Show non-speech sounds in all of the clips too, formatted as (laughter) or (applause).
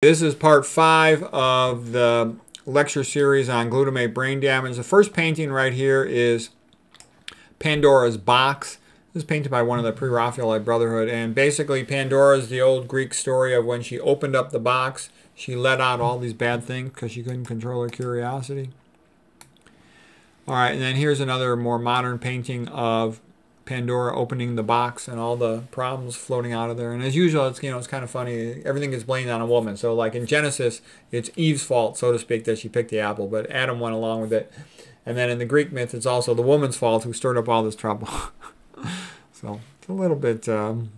This is part five of the lecture series on glutamate brain damage. The first painting right here is Pandora's Box. This is painted by one of the Pre-Raphaelite Brotherhood. And basically, Pandora is the old Greek story of when she opened up the box, she let out all these bad things because she couldn't control her curiosity. All right, and then here's another more modern painting of Pandora opening the box and all the problems floating out of there. And as usual, it's you know it's kind of funny. Everything is blamed on a woman. So like in Genesis, it's Eve's fault, so to speak, that she picked the apple, but Adam went along with it. And then in the Greek myth, it's also the woman's fault who stirred up all this trouble. (laughs) so it's a little bit um,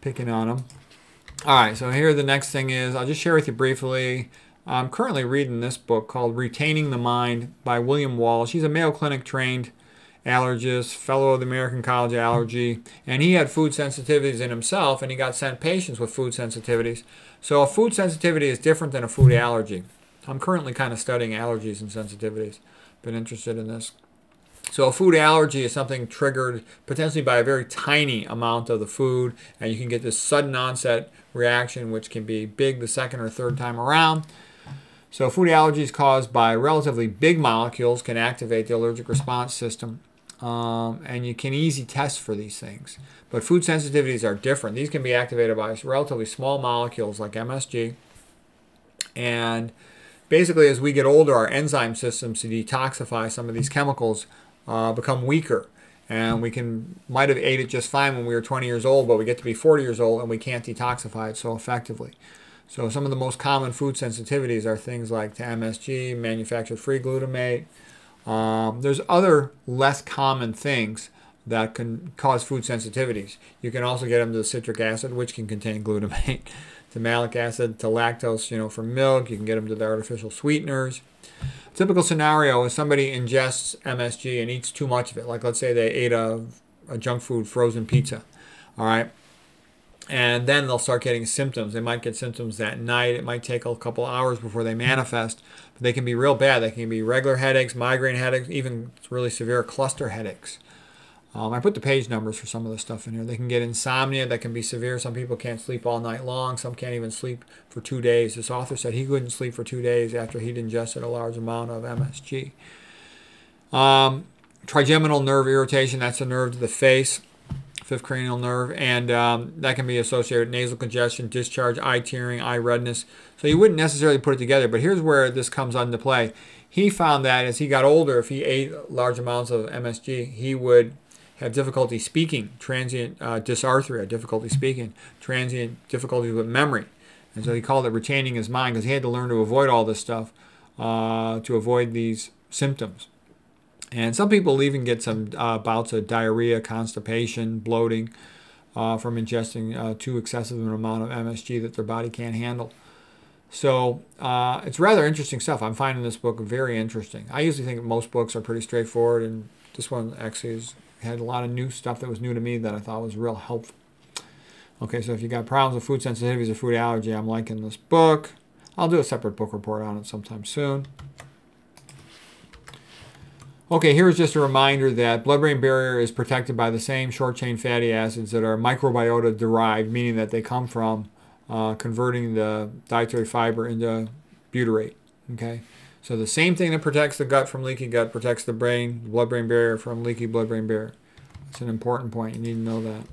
picking on them. All right, so here the next thing is I'll just share with you briefly. I'm currently reading this book called Retaining the Mind by William Wall. She's a Mayo Clinic trained allergist, fellow of the American College of Allergy, and he had food sensitivities in himself, and he got sent patients with food sensitivities. So a food sensitivity is different than a food allergy. I'm currently kind of studying allergies and sensitivities. Been interested in this. So a food allergy is something triggered potentially by a very tiny amount of the food, and you can get this sudden onset reaction, which can be big the second or third time around. So food allergies caused by relatively big molecules can activate the allergic response system. Um, and you can easy test for these things. But food sensitivities are different. These can be activated by relatively small molecules like MSG. And basically, as we get older, our enzyme systems to detoxify some of these chemicals uh, become weaker. And we can might have ate it just fine when we were 20 years old, but we get to be 40 years old and we can't detoxify it so effectively. So some of the most common food sensitivities are things like to MSG, manufactured free glutamate, um, there's other less common things that can cause food sensitivities. You can also get them to citric acid, which can contain (laughs) glutamate, to malic acid, to lactose, you know, from milk. You can get them to the artificial sweeteners. Typical scenario is somebody ingests MSG and eats too much of it. Like let's say they ate a, a junk food frozen pizza. All right and then they'll start getting symptoms. They might get symptoms that night. It might take a couple hours before they manifest, but they can be real bad. They can be regular headaches, migraine headaches, even really severe cluster headaches. Um, I put the page numbers for some of the stuff in here. They can get insomnia that can be severe. Some people can't sleep all night long. Some can't even sleep for two days. This author said he couldn't sleep for two days after he'd ingested a large amount of MSG. Um, trigeminal nerve irritation, that's a nerve to the face fifth cranial nerve, and um, that can be associated with nasal congestion, discharge, eye tearing, eye redness. So you wouldn't necessarily put it together, but here's where this comes into play. He found that as he got older, if he ate large amounts of MSG, he would have difficulty speaking, transient uh, dysarthria, difficulty speaking, transient difficulties with memory. And so he called it retaining his mind because he had to learn to avoid all this stuff uh, to avoid these symptoms. And some people even get some uh, bouts of diarrhea, constipation, bloating uh, from ingesting uh, too excessive an amount of MSG that their body can't handle. So uh, it's rather interesting stuff. I'm finding this book very interesting. I usually think most books are pretty straightforward, and this one actually has had a lot of new stuff that was new to me that I thought was real helpful. Okay, so if you've got problems with food sensitivities or food allergy, I'm liking this book. I'll do a separate book report on it sometime soon. Okay, here's just a reminder that blood-brain barrier is protected by the same short-chain fatty acids that are microbiota derived, meaning that they come from uh, converting the dietary fiber into butyrate. Okay, so the same thing that protects the gut from leaky gut protects the brain, blood-brain barrier from leaky blood-brain barrier. It's an important point. You need to know that.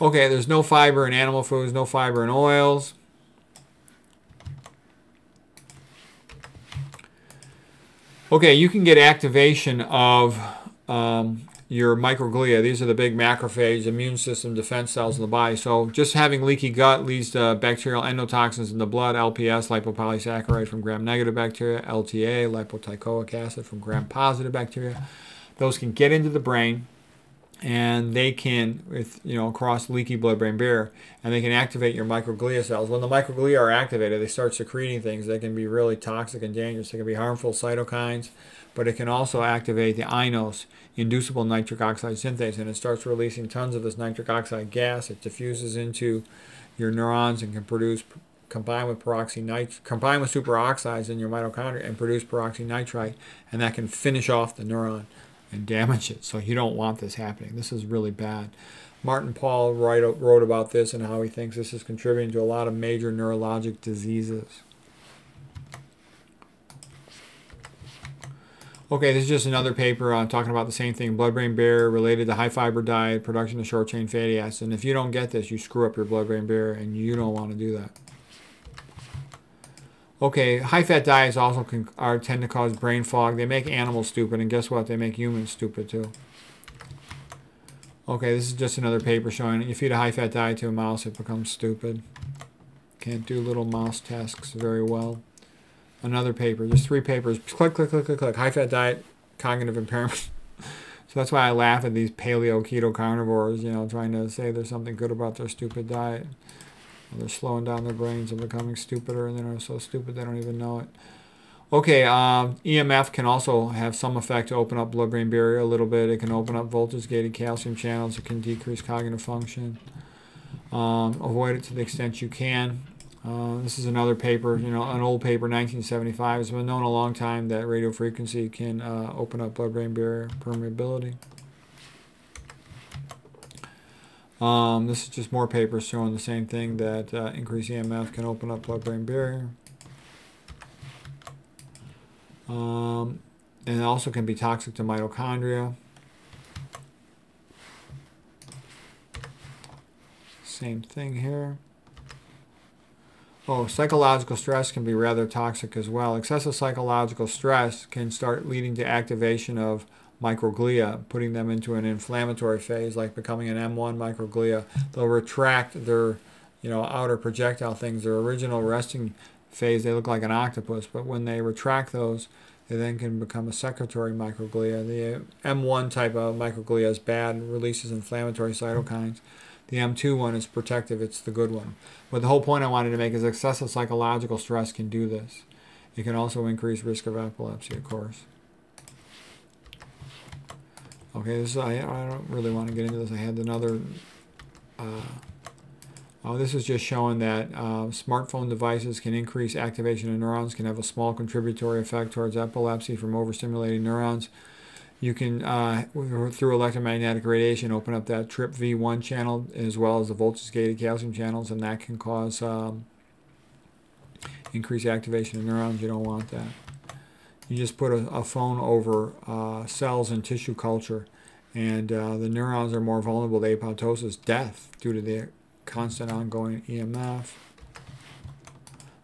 Okay, there's no fiber in animal foods, no fiber in oils. Okay, you can get activation of um, your microglia. These are the big macrophage immune system defense cells in the body. So just having leaky gut leads to bacterial endotoxins in the blood, LPS, lipopolysaccharide from gram-negative bacteria, LTA, lipoteichoic acid from gram-positive bacteria. Those can get into the brain and they can, with you know, cross leaky blood-brain barrier, and they can activate your microglia cells. When the microglia are activated, they start secreting things that can be really toxic and dangerous. They can be harmful cytokines, but it can also activate the INOS, inducible nitric oxide synthase, and it starts releasing tons of this nitric oxide gas. It diffuses into your neurons and can produce combine with peroxynit combine with superoxides in your mitochondria and produce peroxynitrite, and that can finish off the neuron and damage it. So you don't want this happening. This is really bad. Martin Pall write, wrote about this and how he thinks this is contributing to a lot of major neurologic diseases. Okay, this is just another paper uh, talking about the same thing, blood-brain barrier related to high fiber diet, production of short-chain fatty acids. And if you don't get this, you screw up your blood-brain barrier, and you don't want to do that. Okay, high-fat diets also can are, tend to cause brain fog. They make animals stupid, and guess what? They make humans stupid too. Okay, this is just another paper showing you feed a high-fat diet to a mouse, it becomes stupid. Can't do little mouse tasks very well another paper. There's three papers. Click, click, click, click, click. High fat diet, cognitive impairment. (laughs) so that's why I laugh at these paleo keto carnivores, you know, trying to say there's something good about their stupid diet. They're slowing down their brains and becoming stupider, and they're so stupid they don't even know it. Okay, um, EMF can also have some effect to open up blood-brain barrier a little bit. It can open up voltage-gated calcium channels. It can decrease cognitive function. Um, avoid it to the extent you can. Uh, this is another paper, you know, an old paper, 1975. It's been known a long time that radio frequency can uh, open up blood-brain barrier permeability. Um, this is just more papers showing the same thing, that uh, increased EMF can open up blood-brain barrier. Um, and also can be toxic to mitochondria. Same thing here. Oh, psychological stress can be rather toxic as well. Excessive psychological stress can start leading to activation of microglia, putting them into an inflammatory phase, like becoming an M1 microglia. They'll retract their, you know, outer projectile things. Their original resting phase, they look like an octopus, but when they retract those, they then can become a secretory microglia. The M1 type of microglia is bad and releases inflammatory cytokines. The M2 one is protective, it's the good one. But the whole point I wanted to make is excessive psychological stress can do this. It can also increase risk of epilepsy, of course. Okay, this is, I, I don't really want to get into this. I had another. Uh, oh, this is just showing that uh, smartphone devices can increase activation of neurons, can have a small contributory effect towards epilepsy from overstimulating neurons. You can, uh, through electromagnetic radiation, open up that TRPV1 channel as well as the voltage-gated calcium channels, and that can cause um, increased activation of neurons. You don't want that. You just put a, a phone over uh, cells and tissue culture, and uh, the neurons are more vulnerable to apoptosis, death, due to the constant ongoing EMF.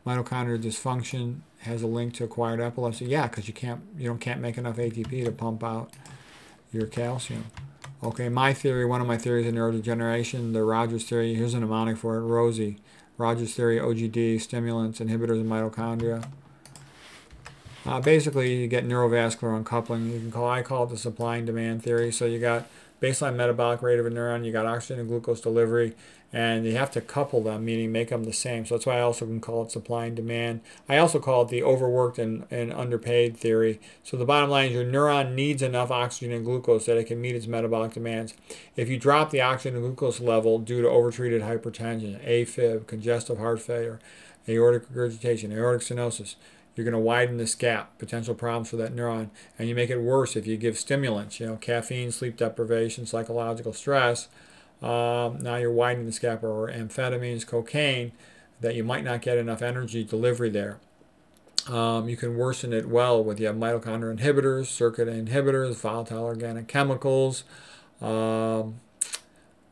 Mitochondrial dysfunction has a link to acquired epilepsy? Yeah, because you can't you don't can't make enough ATP to pump out your calcium. Okay, my theory, one of my theories in neurodegeneration, the Rogers theory, here's a mnemonic for it, ROSI. Rogers theory, OGD, stimulants, inhibitors of mitochondria. Uh, basically, you get neurovascular uncoupling. You can call, I call it the supply and demand theory. So you got baseline metabolic rate of a neuron, you got oxygen and glucose delivery, and you have to couple them, meaning make them the same. So that's why I also can call it supply and demand. I also call it the overworked and, and underpaid theory. So the bottom line is your neuron needs enough oxygen and glucose that it can meet its metabolic demands. If you drop the oxygen and glucose level due to overtreated hypertension, AFib, congestive heart failure, aortic regurgitation, aortic stenosis, you're going to widen this gap, potential problems for that neuron, and you make it worse if you give stimulants, you know, caffeine, sleep deprivation, psychological stress. Um, now you're widening this gap, or amphetamines, cocaine, that you might not get enough energy delivery there. Um, you can worsen it well with you have mitochondrial inhibitors, circuit inhibitors, volatile organic chemicals. Um,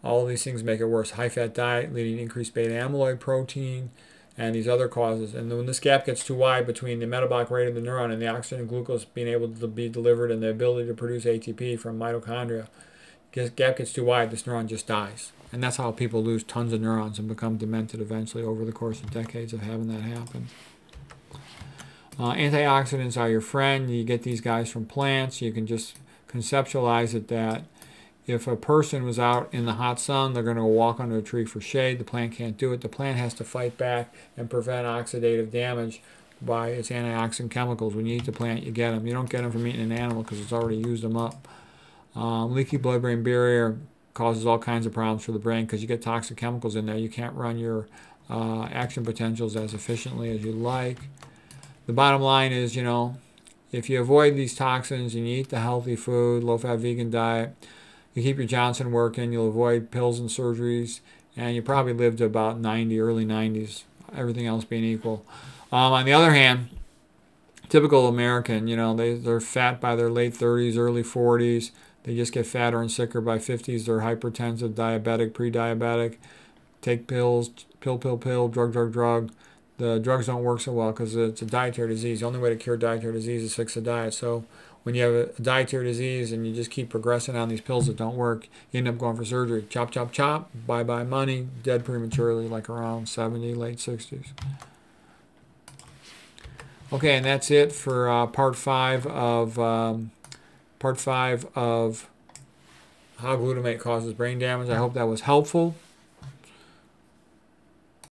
all these things make it worse. High fat diet leading to increased beta amyloid protein and these other causes. And when this gap gets too wide between the metabolic rate of the neuron and the oxygen and glucose being able to be delivered and the ability to produce ATP from mitochondria, this gap gets too wide, this neuron just dies. And that's how people lose tons of neurons and become demented eventually over the course of decades of having that happen. Uh, antioxidants are your friend. You get these guys from plants. You can just conceptualize it that if a person was out in the hot sun, they're going to walk under a tree for shade. The plant can't do it. The plant has to fight back and prevent oxidative damage by its antioxidant chemicals. When you eat the plant, you get them. You don't get them from eating an animal because it's already used them up. Um, leaky blood-brain barrier causes all kinds of problems for the brain because you get toxic chemicals in there. You can't run your uh, action potentials as efficiently as you like. The bottom line is, you know, if you avoid these toxins and you eat the healthy food, low-fat vegan diet, You keep your Johnson working. You'll avoid pills and surgeries, and you probably live to about 90, early 90s. Everything else being equal. Um, on the other hand, typical American, you know, they, they're fat by their late 30s, early 40s. They just get fatter and sicker by 50s. They're hypertensive, diabetic, pre-diabetic. Take pills, pill, pill, pill, drug, drug, drug. The drugs don't work so well because it's a dietary disease. The only way to cure dietary disease is fix the diet. So when you have a dietary disease and you just keep progressing on these pills that don't work, you end up going for surgery. Chop, chop, chop. Bye, bye money. Dead prematurely, like around 70, late 60s. Okay, and that's it for uh, part five of um, part five of how glutamate causes brain damage. I hope that was helpful.